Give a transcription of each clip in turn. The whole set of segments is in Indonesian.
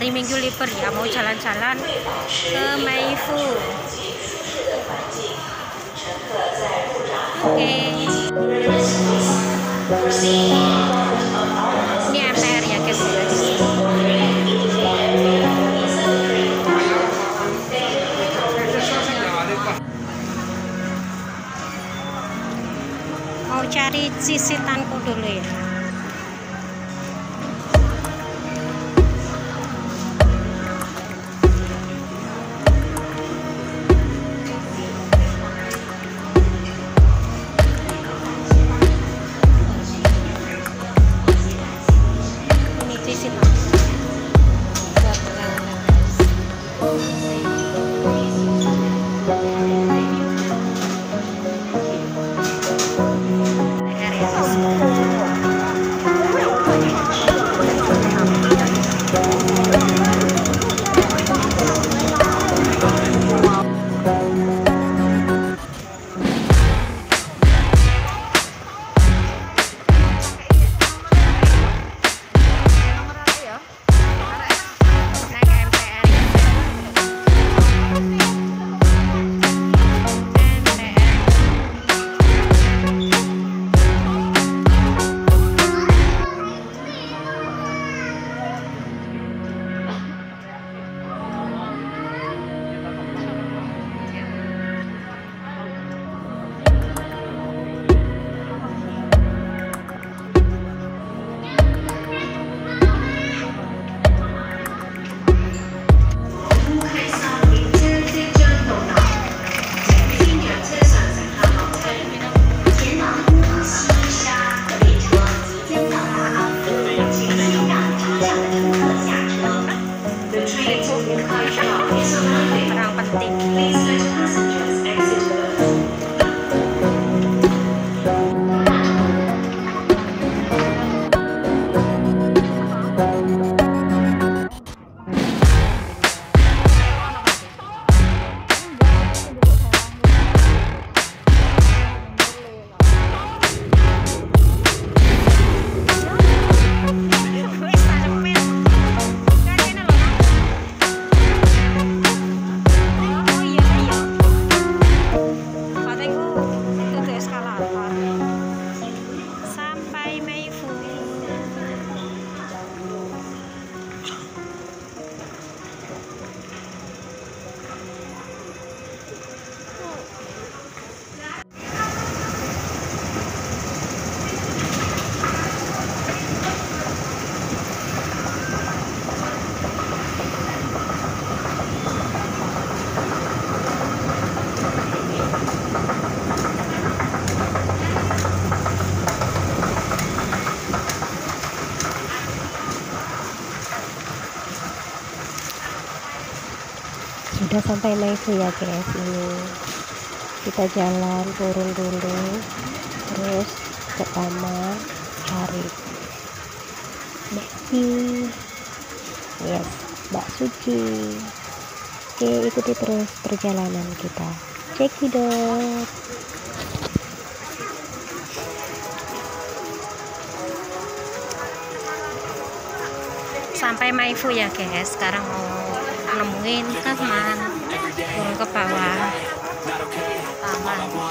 hari Minggu libur ya mau jalan-jalan ke Maifu. Oke. Ini MPR ya guys. Mau cari sisitanku dulu ya. Sudah sampai Maifu ya guys ini. Kita jalan turun dulu terus ke taman cari Becky yes Mbak Suci. Oke ikuti terus perjalanan kita. Cekidot Sampai Maifu ya guys. Sekarang. mau nemuin taman. Turun ke bawah. Taman.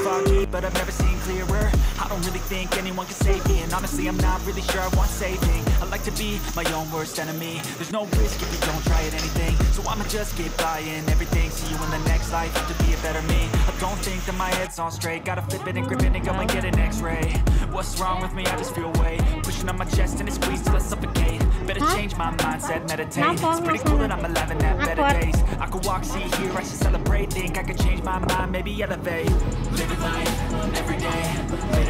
Foggy, but I've never seen clearer. I don't really think anyone can save me. And honestly, I'm not really sure I want saving. I like to be my own worst enemy. There's no risk if you don't try at anything. So I'ma just keep buying everything. See you in the next life, have to be a better me. I don't think that my head's on straight. Gotta flip it and grip it and go and get an x-ray What's wrong with me? I just feel weight. Pushing on my chest and it squeezes till I suffocate. Better change my mindset, meditate. It's pretty cool that I'm alive and have better days. I could walk, see, hear, I should celebrate. Think I could change my mind, maybe elevate. Living life, every day,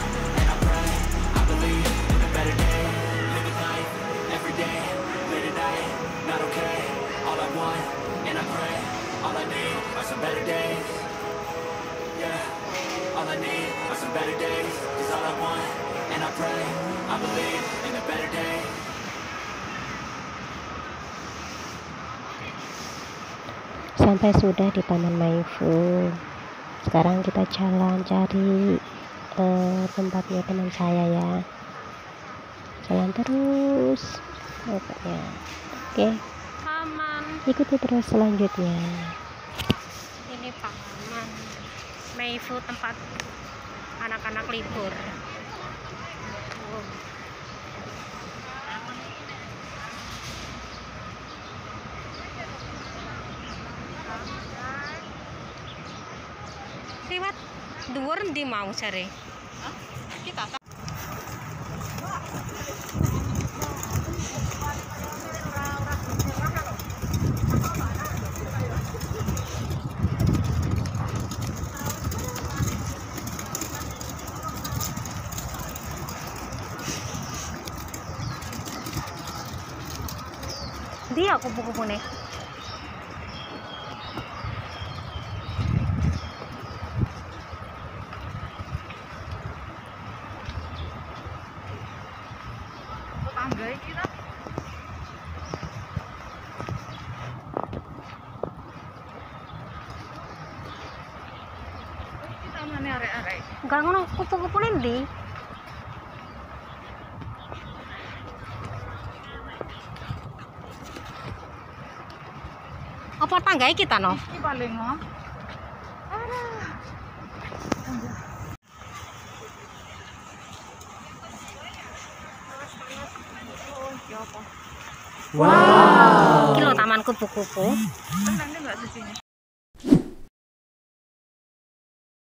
I pray, I believe in a better day. sampai sudah di Taman Maifu. Sekarang kita jalan cari eh, tempatnya teman saya ya. Jalan terus pokoknya oke. Taman. Ikuti terus selanjutnya. Ini taman Meifu tempat anak-anak libur. Liwat dhuwur ndi mau jare? Kita Ndi ya kupu-kupune? Enggak ngono kupu-kupune ndi? Apa tanggae kita no? Iki paling. Iki lho taman kupu-kupu. Enggak.